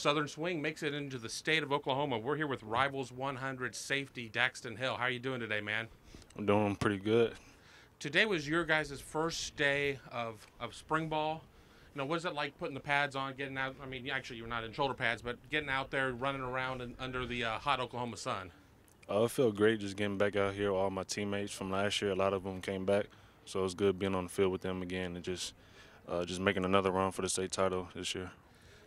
Southern Swing makes it into the state of Oklahoma. We're here with Rivals 100 safety Daxton Hill. How are you doing today, man? I'm doing pretty good. Today was your guys' first day of, of spring ball. You know, what is it like putting the pads on, getting out? I mean, actually, you're not in shoulder pads, but getting out there, running around in, under the uh, hot Oklahoma sun. Uh, I feel great just getting back out here. All my teammates from last year, a lot of them came back, so it's good being on the field with them again and just uh, just making another run for the state title this year.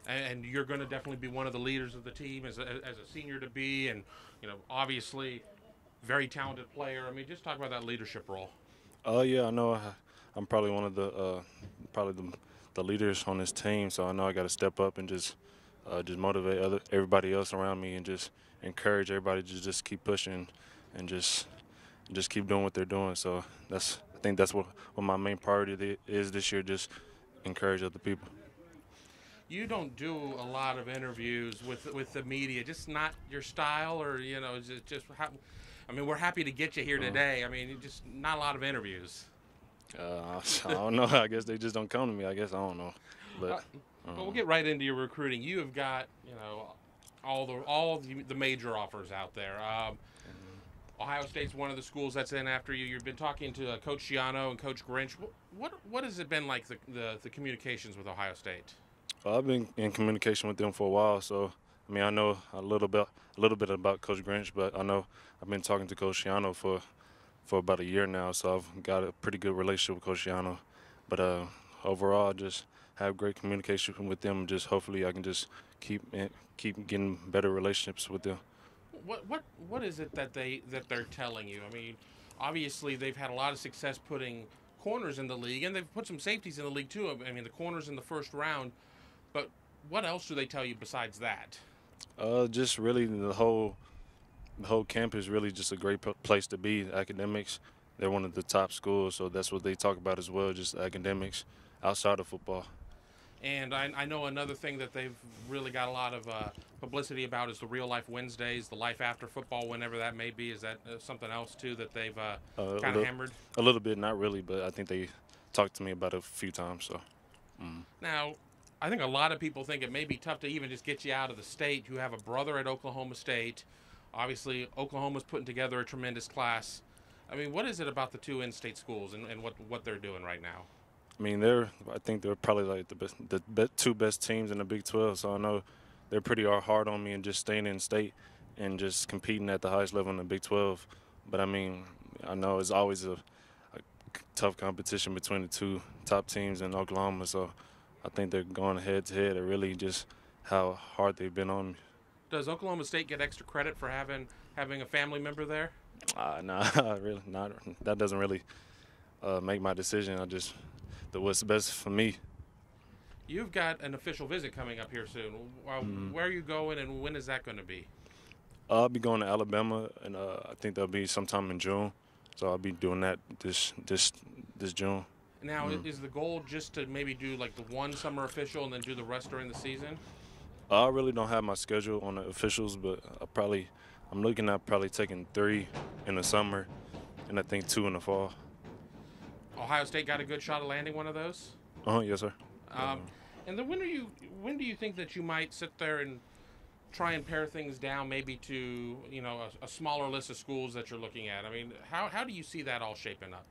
And you're going to definitely be one of the leaders of the team as a, as a senior to be, and you know, obviously, very talented player. I mean, just talk about that leadership role. Oh uh, yeah, I know. I'm probably one of the uh, probably the, the leaders on this team, so I know I got to step up and just uh, just motivate other everybody else around me and just encourage everybody to just keep pushing and just just keep doing what they're doing. So that's I think that's what, what my main priority is this year. Just encourage other people. You don't do a lot of interviews with with the media, just not your style, or you know, just just. How, I mean, we're happy to get you here uh-huh. today. I mean, just not a lot of interviews. Uh, I don't know. I guess they just don't come to me. I guess I don't know. But, uh, but we'll get right into your recruiting. You have got you know all the all the, the major offers out there. Um, mm-hmm. Ohio State's one of the schools that's in after you. You've been talking to uh, Coach Schiano and Coach Grinch. What, what, what has it been like the, the, the communications with Ohio State? I've been in communication with them for a while, so I mean I know a little bit a little bit about Coach Grinch, but I know I've been talking to Coach Schiano for for about a year now, so I've got a pretty good relationship with Coach Schiano. But uh, overall, just have great communication with them. Just hopefully, I can just keep eh, keep getting better relationships with them. What what what is it that they that they're telling you? I mean, obviously they've had a lot of success putting corners in the league, and they've put some safeties in the league too. I mean, the corners in the first round. But what else do they tell you besides that? Uh, just really the whole the whole camp is really just a great place to be. Academics, they're one of the top schools, so that's what they talk about as well, just academics outside of football. And I, I know another thing that they've really got a lot of uh, publicity about is the real life Wednesdays, the life after football, whenever that may be. Is that uh, something else too that they've uh, uh kind of hammered? A little bit, not really, but I think they talked to me about it a few times. So. Mm. Now, I think a lot of people think it may be tough to even just get you out of the state. You have a brother at Oklahoma State. Obviously, Oklahoma's putting together a tremendous class. I mean, what is it about the two in-state schools and, and what what they're doing right now? I mean, they're I think they're probably like the best, the best, two best teams in the Big 12. So I know they're pretty hard on me and just staying in state and just competing at the highest level in the Big 12. But I mean, I know it's always a, a tough competition between the two top teams in Oklahoma. So I think they're going head to head. Really just how hard they've been on me. Does Oklahoma State get extra credit for having having a family member there? Uh, no, nah, really not. That doesn't really uh, make my decision. I just do what's best for me. You've got an official visit coming up here soon. Uh, mm-hmm. Where are you going, and when is that going to be? I'll be going to Alabama, and uh, I think that'll be sometime in June. So I'll be doing that this this this June. Now, mm-hmm. is the goal just to maybe do like the one summer official and then do the rest during the season? I really don't have my schedule on the officials, but I probably I'm looking at probably taking three in the summer, and I think two in the fall. Ohio State got a good shot of landing one of those. Oh yes, sir. Um, and then when are you? When do you think that you might sit there and try and pare things down, maybe to you know a, a smaller list of schools that you're looking at? I mean, how how do you see that all shaping up?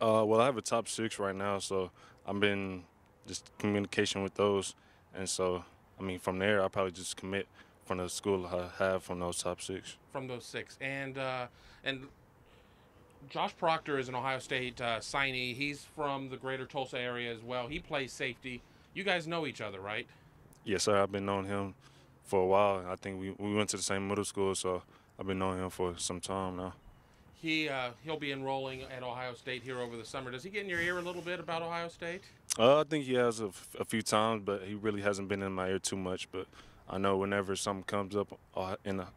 Uh, well, I have a top six right now, so I've been just communication with those, and so I mean, from there, I'll probably just commit from the school I have from those top six. From those six, and uh, and Josh Proctor is an Ohio State uh, signee. He's from the Greater Tulsa area as well. He plays safety. You guys know each other, right? Yes, sir. I've been knowing him for a while. I think we we went to the same middle school, so I've been knowing him for some time now. He uh, he'll be enrolling at Ohio State here over the summer. Does he get in your ear a little bit about Ohio State? Uh, I think he has a, f- a few times, but he really hasn't been in my ear too much. But I know whenever something comes up uh, in a,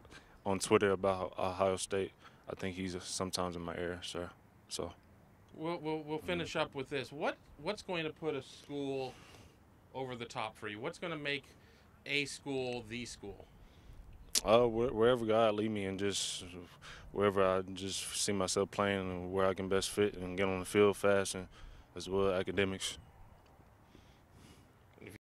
on Twitter about Ohio State, I think he's sometimes in my ear, sir. So. We'll, we'll, we'll finish up with this. What what's going to put a school over the top for you? What's going to make a school the school? Uh, wherever God lead me, and just wherever I just see myself playing, and where I can best fit and get on the field fast, and as well academics.